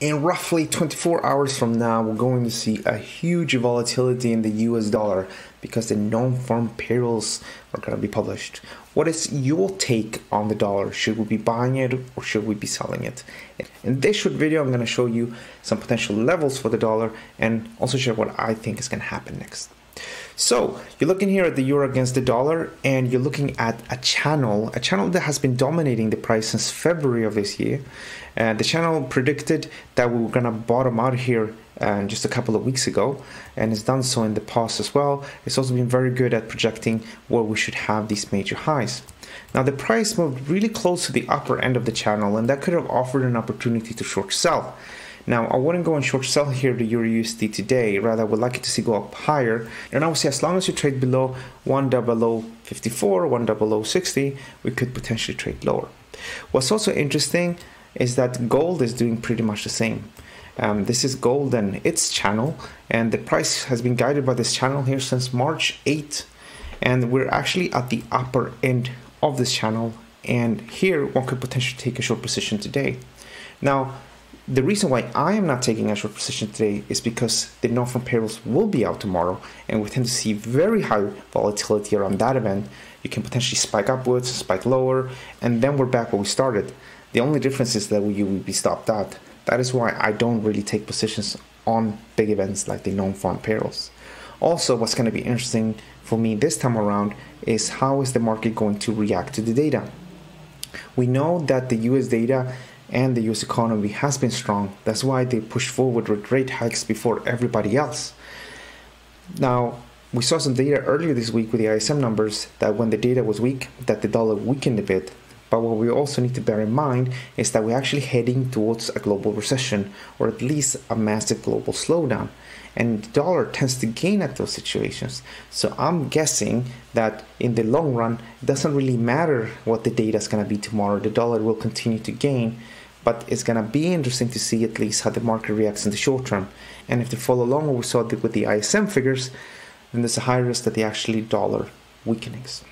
in roughly 24 hours from now, we're going to see a huge volatility in the US dollar because the non farm payrolls are going to be published. What is your take on the dollar? Should we be buying it or should we be selling it? In this short video, I'm going to show you some potential levels for the dollar and also share what I think is going to happen next. So you're looking here at the euro against the dollar and you're looking at a channel, a channel that has been dominating the price since February of this year. And the channel predicted that we were going to bottom out here uh, just a couple of weeks ago and has done so in the past as well. It's also been very good at projecting where we should have these major highs. Now the price moved really close to the upper end of the channel and that could have offered an opportunity to short sell. Now, I wouldn't go and short sell here the Euro USD today, rather I would like it to see go up higher. And I would say as long as you trade below 10054, 10060, we could potentially trade lower. What's also interesting is that gold is doing pretty much the same. Um, this is gold and its channel, and the price has been guided by this channel here since March 8, and we're actually at the upper end of this channel. And here, one could potentially take a short position today. Now, the reason why I am not taking a short position today is because the non-farm payrolls will be out tomorrow, and we tend to see very high volatility around that event. You can potentially spike upwards, spike lower, and then we're back where we started. The only difference is that you will be stopped out. That is why I don't really take positions on big events like the non-farm payrolls. Also, what's going to be interesting for me this time around is how is the market going to react to the data. We know that the US data and the US economy has been strong. That's why they pushed forward with rate hikes before everybody else. Now, we saw some data earlier this week with the ISM numbers that when the data was weak, that the dollar weakened a bit. But what we also need to bear in mind is that we're actually heading towards a global recession or at least a massive global slowdown. And the dollar tends to gain at those situations. So I'm guessing that in the long run, it doesn't really matter what the data is going to be tomorrow. The dollar will continue to gain but it's going to be interesting to see at least how the market reacts in the short term. And if they follow along what we saw with the ISM figures, then there's a high risk that the actually dollar weakenings.